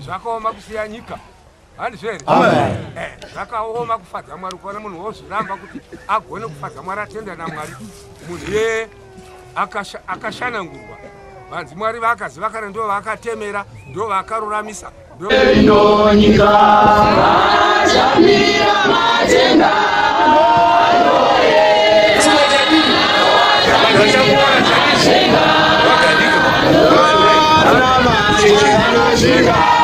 zvakaoma kusiya nyika handizvo here eh, zvakaoma kufadza mwari ukaona munhu wozviramba kuti agone kufadza mwari atenda namwari munhu iyeye akashanangurwa vanzi mwari vaakaziva kana ndo vaakatemera ndo vaakaruramisa ndoinonyika vaachamira matenda Yeah.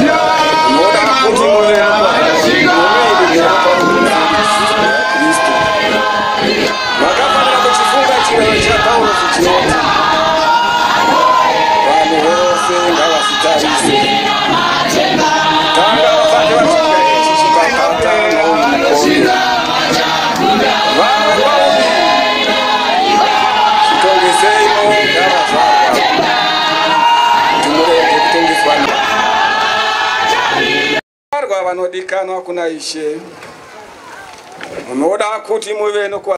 ndinoda kuti munoyamaa arwa vanodikanwa kuna ishe munoda kuti muve nokuva